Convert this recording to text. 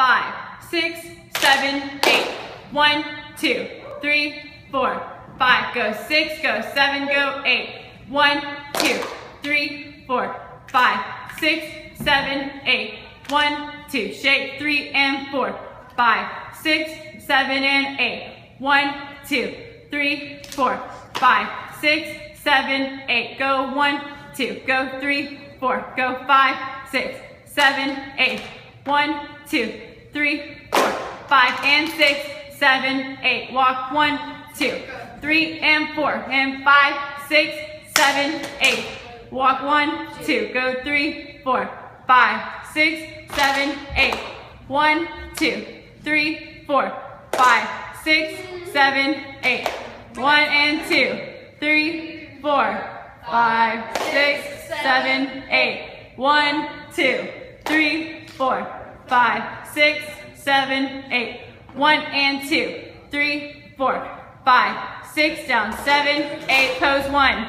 five, six, seven, eight. One, two, three, four, five. Go six, go seven, go eight. One, two, three, four, five, six, seven, eight. One, two, shake three and four, five, six, seven, and eight. One, two, three, four, five, six, seven, eight. Go one, two, go three, four, go five, six, seven, eight. One, two, three, four, five, and six, seven, eight. Walk one, two, three, and four, and five, six, seven, eight. Walk one, two, go three, four, five, six, seven, eight. One, two, three, four, five, six, seven, eight. One and two, three, four, five, six, seven, eight. One, two, three, four, five, six, seven, eight. One and two, three, four, five, six, down, seven, eight, pose one,